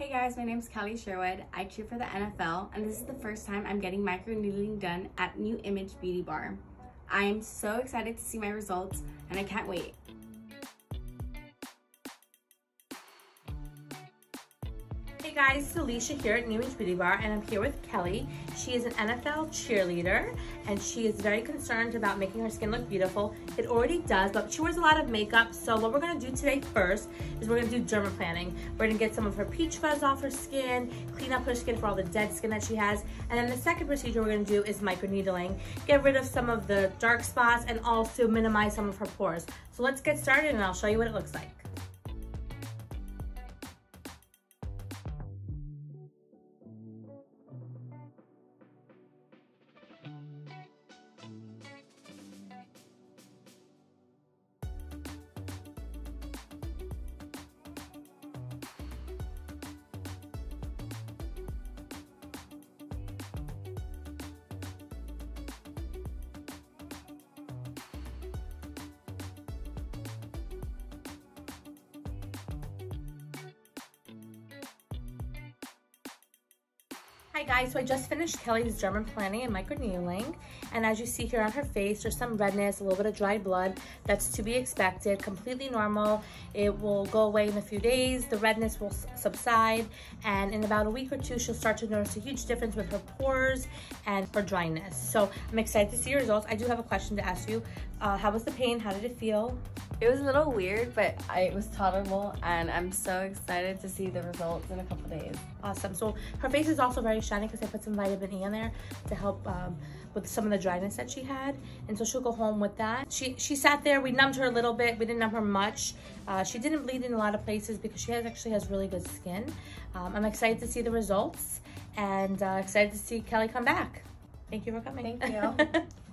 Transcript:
Hey guys, my name is Kelly Sherwood. I cheer for the NFL, and this is the first time I'm getting microneedling done at New Image Beauty Bar. I am so excited to see my results, and I can't wait. Hey guys, it's Alicia here at New Image Beauty Bar and I'm here with Kelly. She is an NFL cheerleader and she is very concerned about making her skin look beautiful. It already does, but she wears a lot of makeup. So what we're gonna do today first is we're gonna do dermaplaning. We're gonna get some of her peach fuzz off her skin, clean up her skin for all the dead skin that she has. And then the second procedure we're gonna do is microneedling. Get rid of some of the dark spots and also minimize some of her pores. So let's get started and I'll show you what it looks like. Hi guys, so I just finished Kelly's dermaplaning and microneedling. And as you see here on her face, there's some redness, a little bit of dry blood. That's to be expected, completely normal. It will go away in a few days. The redness will subside. And in about a week or two, she'll start to notice a huge difference with her pores and her dryness. So I'm excited to see your results. I do have a question to ask you. Uh, how was the pain? How did it feel? It was a little weird, but I, it was tolerable, and I'm so excited to see the results in a couple days. Awesome. So her face is also very shiny because I put some vitamin E in there to help um, with some of the dryness that she had. And so she'll go home with that. She she sat there. We numbed her a little bit. We didn't numb her much. Uh, she didn't bleed in a lot of places because she has actually has really good skin. Um, I'm excited to see the results and uh, excited to see Kelly come back. Thank you for coming. Thank you.